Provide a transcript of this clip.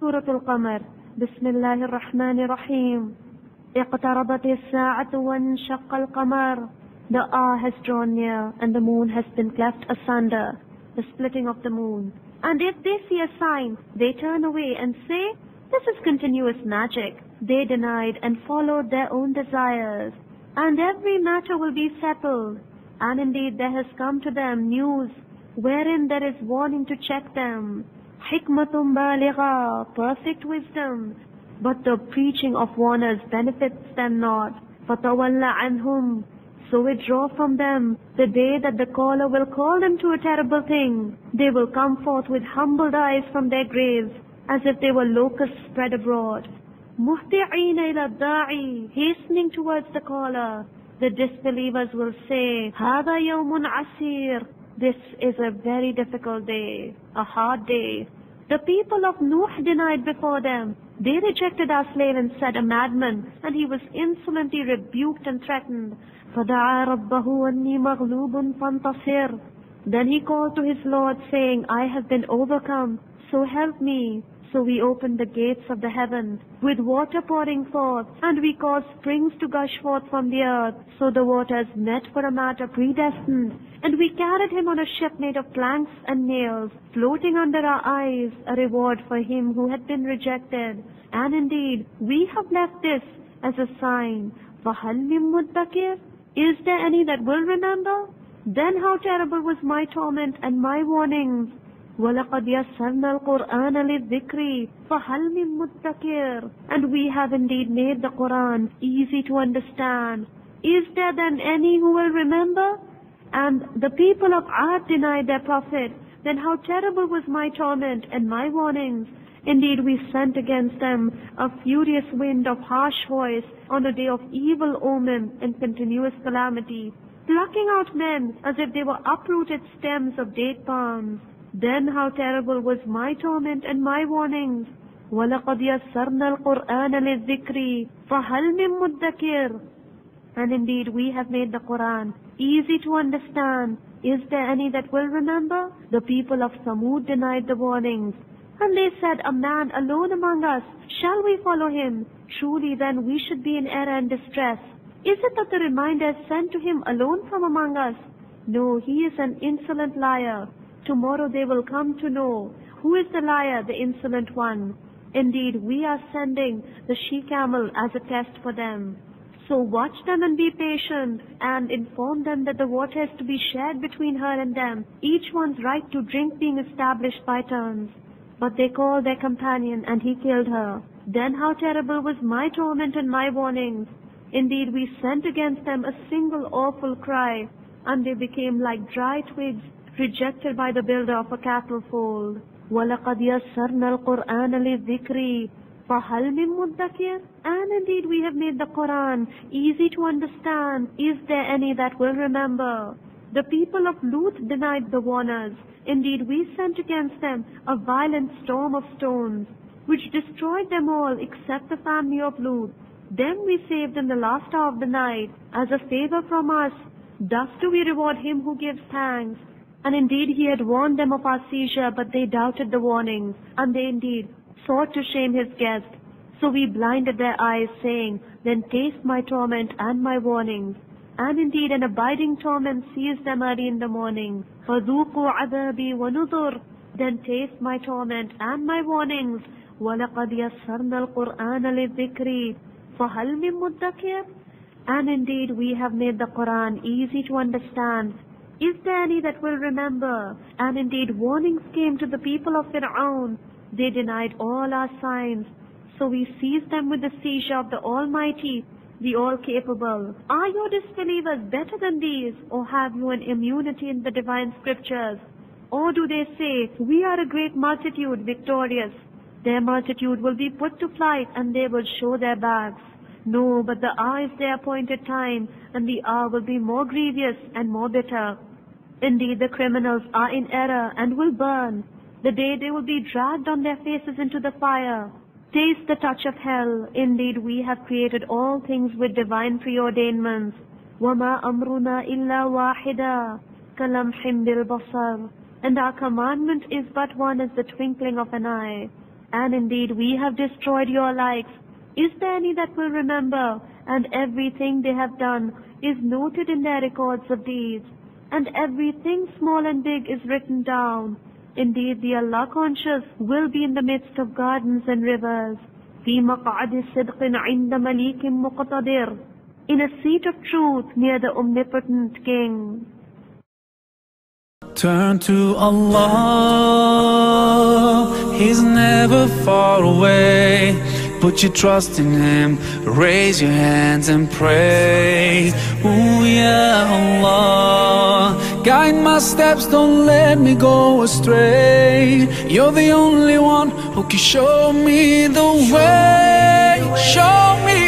سورة القمر بسم الله الرحمن الرحيم اقتربت الساعة وانشق القمر The hour has drawn near and the moon has been cleft asunder, the splitting of the moon. And if they see a sign, they turn away and say, This is continuous magic. They denied and followed their own desires. And every matter will be settled. And indeed there has come to them news wherein there is warning to check them. Hikmatum baligha, perfect wisdom. But the preaching of warners benefits them not. Fatawalla anhum. So withdraw from them the day that the caller will call them to a terrible thing. They will come forth with humbled eyes from their graves, as if they were locusts spread abroad. Muhti'ina ila da'i, hastening towards the caller. The disbelievers will say, Hada yawmun asir. This is a very difficult day, a hard day. The people of Nuh denied before them. They rejected our slave and said a madman, and he was insolently rebuked and threatened. فَدَعَا رَبَّهُ أَنِّي مَغْلُوبٌ فَانْتَصِرْ Then he called to his Lord, saying, I have been overcome, so help me. So we opened the gates of the heaven with water pouring forth, and we caused springs to gush forth from the earth. So the waters met for a matter predestined, and we carried him on a ship made of planks and nails, floating under our eyes, a reward for him who had been rejected. And indeed, we have left this as a sign. فَهَلْ مِن مُدَّكِرٍ Is there any that will remember? Then how terrible was my torment and my warnings. وَلَقَدْ يَسَّرْنَا الْقُرْآنَ لِلذِّكْرِ فَهَلْ مِن مُدَّكِرٍ And we have indeed made the Quran easy to understand. Is there then any who will remember? And the people of Ad denied their prophet. Then how terrible was my torment and my warnings. Indeed, we sent against them a furious wind of harsh voice on a day of evil omen and continuous calamity, plucking out men as if they were uprooted stems of date palms. Then how terrible was my torment and my warnings. وَلَقَدْ يَسَّرْنَا الْقُرْآنَ لِلذِّكْرِ فَهَلْ مِن مُدَّكِرٍ And indeed we have made the Quran easy to understand. Is there any that will remember? The people of Samud denied the warnings. And they said, A man alone among us, shall we follow him? Truly then we should be in error and distress. Is it that the reminder is sent to him alone from among us? No, he is an insolent liar. Tomorrow they will come to know who is the liar, the insolent one. Indeed, we are sending the she-camel as a test for them. So watch them and be patient, and inform them that the water is to be shared between her and them, each one's right to drink being established by turns. But they called their companion, and he killed her. Then how terrible was my torment and my warnings. Indeed, we sent against them a single awful cry, and they became like dry twigs rejected by the builder of a cattle fold. وَلَقَدْ يَسَّرْنَا الْقُرْآنَ لِلذِّكْرِ فَهَلْ مِن مُدَّكِرٍ And indeed we have made the Quran easy to understand. Is there any that will remember? The people of Lut denied the warners. Indeed, we sent against them a violent storm of stones, which destroyed them all except the family of Lut. Them we saved in the last hour of the night, as a favor from us. Thus do we reward him who gives thanks. And indeed he had warned them of our seizure, but they doubted the warnings, and they indeed sought to shame his guest. So we blinded their eyes, saying, Then taste my torment and my warnings. And indeed an abiding torment seized them early in the morning. فَذُوقُوا عَذَابِي وَنُذُرْ Then taste my torment and my warnings. وَلَقَدْ يَسَّرْنَا الْقُرْآنَ لِلذِّكْرِ فَهَلْ مِن مُدَّكِرٍ And indeed we have made the Quran easy to understand. Is there any that will remember? And indeed warnings came to the people of Fir'aun. They denied all our signs. So we seized them with the seizure of the Almighty, the All-Capable. Are your disbelievers better than these? Or have you an immunity in the divine scriptures? Or do they say, we are a great multitude, victorious? Their multitude will be put to flight and they will show their backs. No, but the hour is their appointed time, and the hour will be more grievous and more bitter. Indeed, the criminals are in error and will burn. The day they will be dragged on their faces into the fire. Taste the touch of hell. Indeed, we have created all things with divine preordainments. وَمَا أَمْرُنَا إِلَّا وَاحِدًا كَلَمْحٍ بِالْبَصَرِ And our commandment is but one as the twinkling of an eye. And indeed we have destroyed your likes. Is there any that will remember? And everything they have done is noted in their records of deeds. And everything small and big is written down. Indeed, the Allah conscious will be in the midst of gardens and rivers. في مقعد صدق عند مليك مقتدر In a seat of truth near the omnipotent king. Turn to Allah, He's never far away. Put your trust in Him, raise your hands and pray. Ooh, yeah, Allah, guide my steps, don't let me go astray. You're the only one who can show me the way. Show me